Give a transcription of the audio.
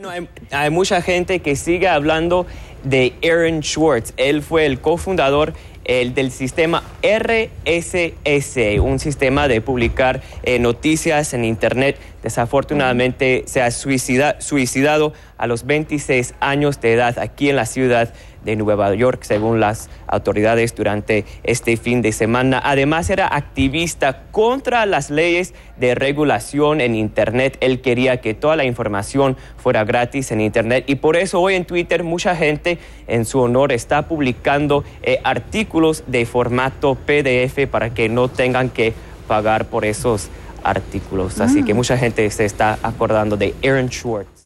Bueno, hay, mucha gente que sigue hablando de Aaron Schwartz. Él fue el cofundador el del sistema RSS, un sistema de publicar eh, noticias en Internet. Desafortunadamente se ha suicidado a los 26 años de edad aquí en la ciudad de Nueva York, según las autoridades durante este fin de semana. Además, era activista contra las leyes de regulación en Internet. Él quería que toda la información fuera gratis en Internet y por eso hoy en Twitter mucha gente en su honor está publicando eh, artículos de formato PDF para que no tengan que pagar por esos artículos. Así que ah. mucha gente se está acordando de Aaron Schwartz.